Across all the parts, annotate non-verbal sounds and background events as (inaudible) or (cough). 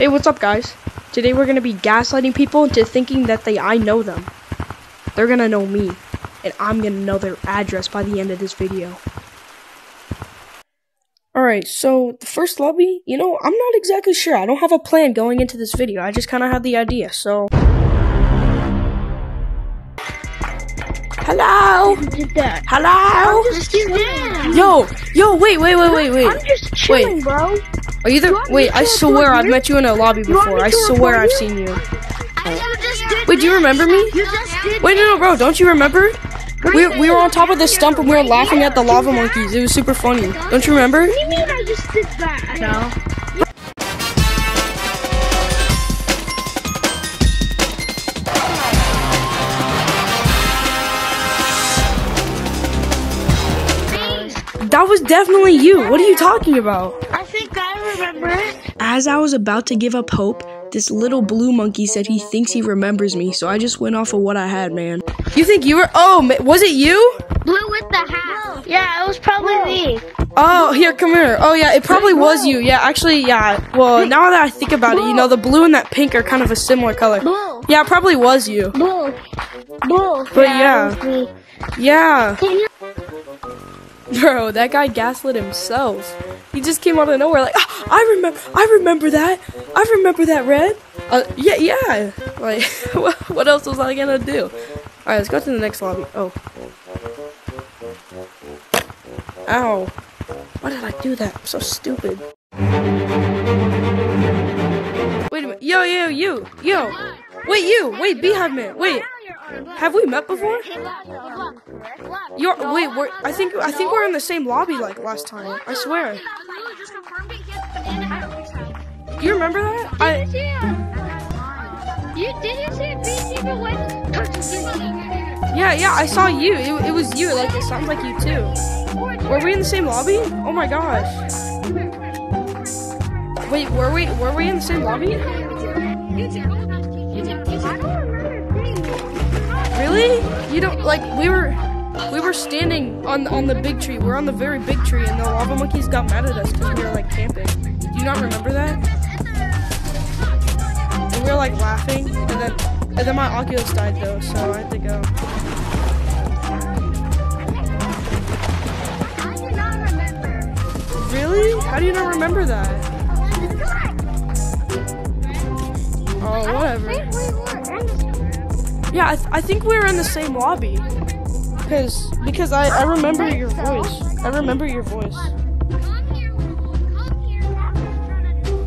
Hey, what's up, guys? Today we're gonna be gaslighting people into thinking that they I know them. They're gonna know me, and I'm gonna know their address by the end of this video. Alright, so the first lobby, you know, I'm not exactly sure. I don't have a plan going into this video. I just kind of had the idea, so. Hello? did that? Hello? Yo, yo, wait, wait, wait, wait, wait. I'm just chilling, Wait. bro. Are you the? want me Wait, I swear I've met you in a lobby before. I swear I've seen you. You just did. Wait, do you remember me? You just did. Wait, no, no, bro, don't you remember? We, we were on top of this stump and we were laughing at the lava monkeys. It was super funny. Don't you remember? What do you mean I just did that? No. That was definitely you. What are you talking about? I think I remember it. As I was about to give up hope, this little blue monkey said he thinks he remembers me, so I just went off of what I had, man. You think you were? Oh, was it you? Blue with the hat. Yeah, it was probably me. Oh, here, come here. Oh, yeah, it probably was you. Yeah, actually, yeah. Well, (laughs) now that I think about it, you know, the blue and that pink are kind of a similar color. Blue. Yeah, it probably was you. Blue. Blue. But yeah. it. Yeah. Bro, that guy gaslit himself. He just came out of nowhere like, "Ah, I remember, I remember that. I remember that red. Uh, yeah, yeah. Like, (laughs) what what else was I gonna do? All right, let's go to the next lobby. Oh. Ow. Why did I do that? I'm so stupid. Wait a minute. Yo, yo, you. Yo. Wait, you. Wait, Beehive Man. Wait. Have we met before? You're wait, we're I think I think we're in the same lobby like last time. I swear. You remember that? I You did you see me even yeah, yeah, I saw you. It, it was you. Like it sounds like you too. Were we in the same lobby? Oh my gosh. Wait, were we were we in the same lobby? Really? You don't like we were we were standing on on the big tree. We're on the very big tree, and the lava monkeys got mad at us because we were like camping. Do you not remember that? And we were like laughing, and then and then my Oculus died though, so I had to go. Really? How do you not remember that? Oh, whatever. Yeah, I, th- I think we were in the same lobby. Cause because I, I remember your voice. I remember your voice.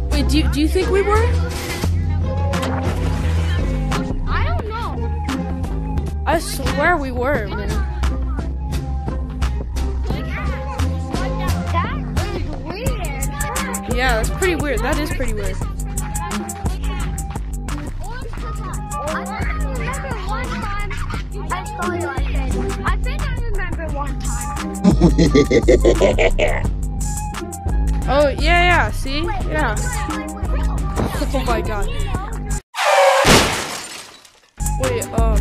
Wait, do you, do you think we were? I don't know. I swear we were. Man. Yeah, that's pretty weird. That is pretty weird. I (laughs) Oh yeah, yeah. See, yeah. Oh my god. Wait, um.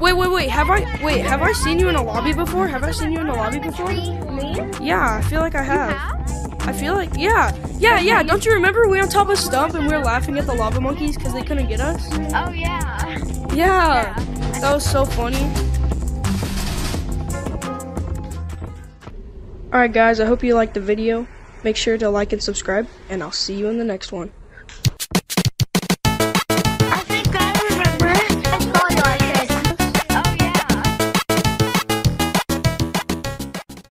Wait, wait, wait. Have I wait? Have I seen you in a lobby before? Have I seen you in a lobby before? Me? Yeah, I feel like I have. I feel like yeah, yeah, yeah. Don't you remember we were on top of a stump and we were laughing at the lava monkeys because they couldn't get us? Oh yeah. Yeah, that was so funny. Alright guys, I hope you liked the video. Make sure to like and subscribe, and I'll see you in the next one.